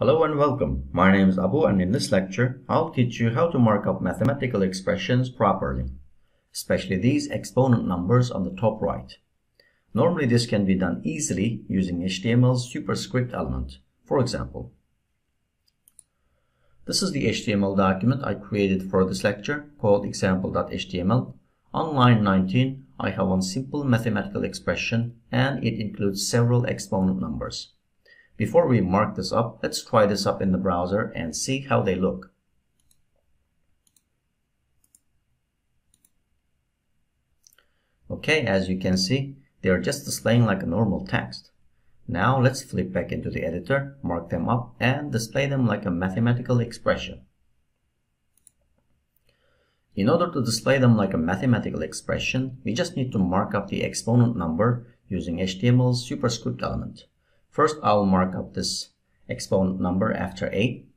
Hello and welcome. My name is Abu and in this lecture, I'll teach you how to mark up mathematical expressions properly, especially these exponent numbers on the top right. Normally this can be done easily using HTML's superscript element. For example, this is the HTML document I created for this lecture called example.html. On line 19, I have one simple mathematical expression and it includes several exponent numbers. Before we mark this up, let's try this up in the browser and see how they look. Okay, as you can see, they are just displaying like a normal text. Now let's flip back into the editor, mark them up, and display them like a mathematical expression. In order to display them like a mathematical expression, we just need to mark up the exponent number using HTML's superscript element. First, I'll mark up this exponent number after 8.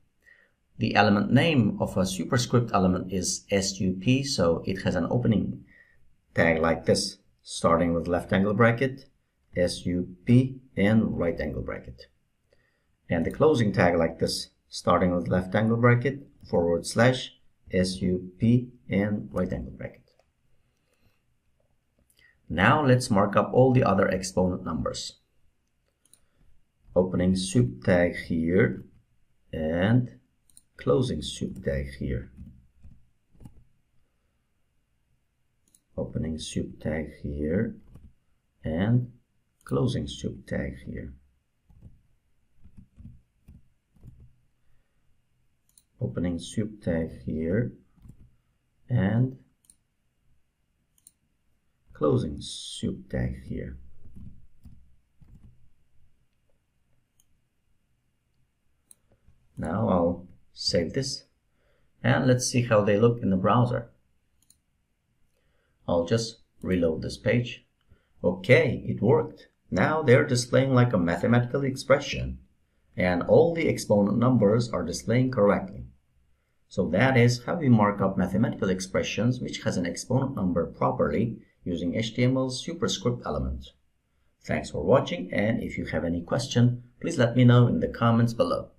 The element name of a superscript element is SUP, so it has an opening tag like this, starting with left angle bracket, SUP, and right angle bracket. And the closing tag like this, starting with left angle bracket, forward slash, SUP, and right angle bracket. Now let's mark up all the other exponent numbers opening sup tag here and closing sup tag here. Opening sup tag here and closing sup tag here. Opening sup tag here and closing sup tag here. Now I'll save this and let's see how they look in the browser. I'll just reload this page. Okay, it worked. Now they're displaying like a mathematical expression and all the exponent numbers are displaying correctly. So that is how we mark up mathematical expressions which has an exponent number properly using HTML's superscript element. Thanks for watching and if you have any question, please let me know in the comments below.